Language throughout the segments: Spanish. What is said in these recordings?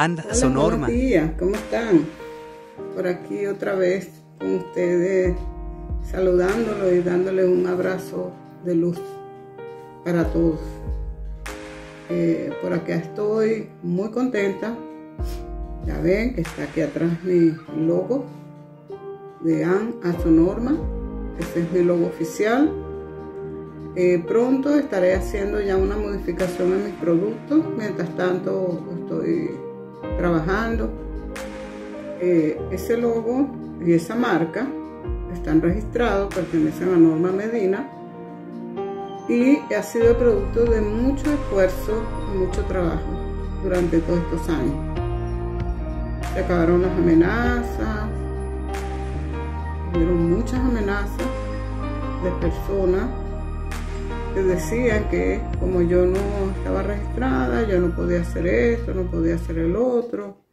and Hola, Sonorma. Buenos días, ¿cómo están? Por aquí otra vez con ustedes, saludándolos y dándoles un abrazo de luz para todos. Eh, por acá estoy muy contenta. Ya ven que está aquí atrás mi logo de Ann a su norma. Ese es mi logo oficial. Eh, pronto estaré haciendo ya una modificación en mis productos. Mientras tanto estoy trabajando. Eh, ese logo y esa marca están registrados, pertenecen a Norma Medina y ha sido producto de mucho esfuerzo y mucho trabajo durante todos estos años. Se acabaron las amenazas, hubieron muchas amenazas de personas que decían que como yo no estaba registrada, yo no podía hacer esto, no podía hacer el otro.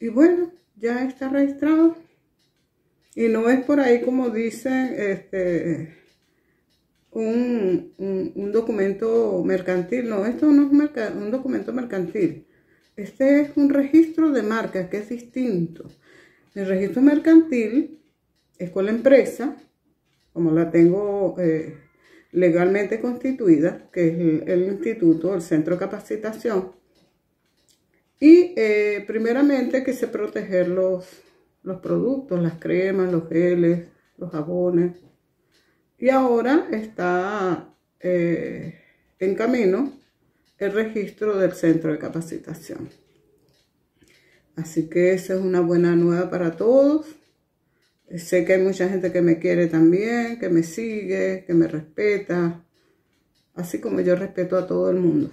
Y bueno, ya está registrado. Y no es por ahí como dicen, este, un, un, documento mercantil. No, esto no es un documento mercantil. Este es un registro de marca que es distinto. El registro mercantil es con la empresa, como la tengo eh, legalmente constituida, que es el, instituto, el centro de capacitación. Y eh, primeramente que se proteger los, los productos, las cremas, los geles, los jabones. Y ahora está eh, en camino el registro del centro de capacitación. Así que esa es una buena nueva para todos. Sé que hay mucha gente que me quiere también, que me sigue, que me respeta, así como yo respeto a todo el mundo.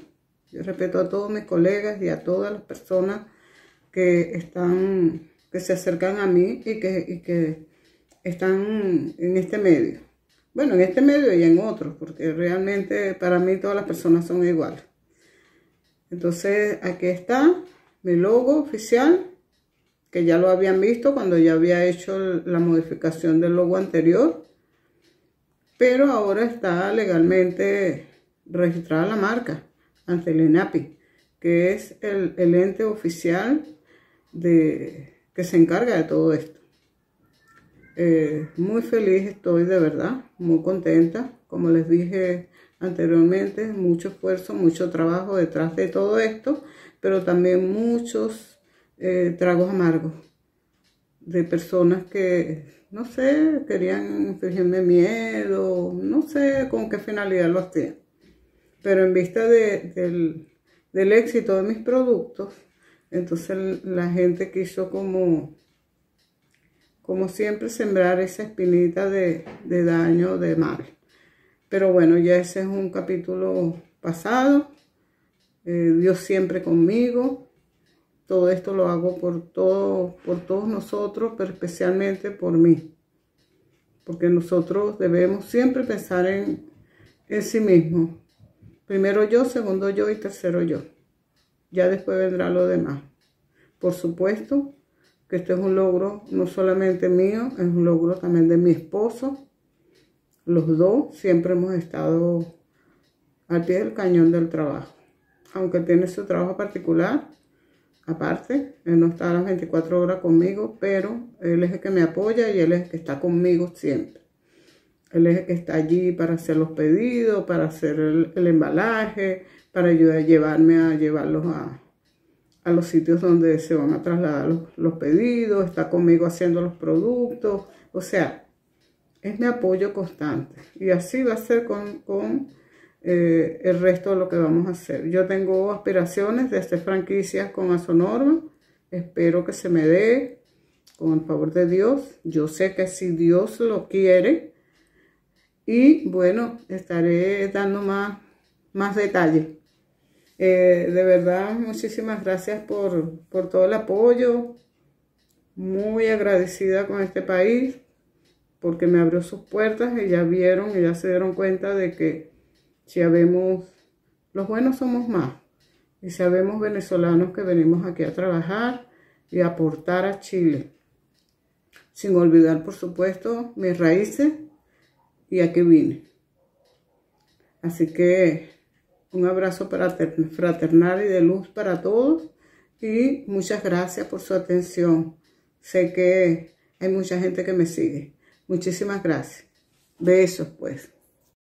Yo respeto a todos mis colegas y a todas las personas que están, que se acercan a mí y que, y que están en este medio. Bueno, en este medio y en otros, porque realmente para mí todas las personas son iguales. Entonces, aquí está mi logo oficial, que ya lo habían visto cuando ya había hecho la modificación del logo anterior. Pero ahora está legalmente registrada la marca ante el ENAPI, que es el, ente oficial de, que se encarga de todo esto. Eh, muy feliz estoy de verdad, muy contenta. Como les dije anteriormente, mucho esfuerzo, mucho trabajo detrás de todo esto, pero también muchos eh, tragos amargos de personas que, no sé, querían infligirme miedo, no sé con qué finalidad lo hacían. Pero en vista de, del, del éxito de mis productos, entonces la gente quiso como como siempre, sembrar esa espinita de, de, daño, de mal. Pero bueno, ya ese es un capítulo pasado. Eh, Dios siempre conmigo. Todo esto lo hago por, todo, por todos nosotros, pero especialmente por mí. Porque nosotros debemos siempre pensar en, en sí mismo. Primero yo, segundo yo y tercero yo. Ya después vendrá lo demás. Por supuesto, que este es un logro no solamente mío, es un logro también de mi esposo. Los dos siempre hemos estado al pie del cañón del trabajo. Aunque tiene su trabajo particular, aparte, él no está a las 24 horas conmigo, pero él es el que me apoya y él es el que está conmigo siempre. Él es el que está allí para hacer los pedidos, para hacer el, el embalaje, para ayudar a llevarme a llevarlos a, a los sitios donde se van a trasladar los, los, pedidos, está conmigo haciendo los productos, o sea, es mi apoyo constante. Y así va a ser con, con eh, el resto de lo que vamos a hacer. Yo tengo aspiraciones de hacer franquicias con Asonorma, espero que se me dé con el favor de Dios. Yo sé que si Dios lo quiere, y bueno, estaré dando más, más detalles. Eh, de verdad, muchísimas gracias por, por, todo el apoyo. Muy agradecida con este país porque me abrió sus puertas y ya vieron y ya se dieron cuenta de que si habemos, los buenos somos más. Y si habemos venezolanos que venimos aquí a trabajar y a aportar a Chile. Sin olvidar, por supuesto, mis raíces y a qué vine. Así que un abrazo fraternal y de luz para todos Y muchas gracias por su atención. Sé que hay mucha gente que me sigue. Muchísimas gracias. Besos, pues.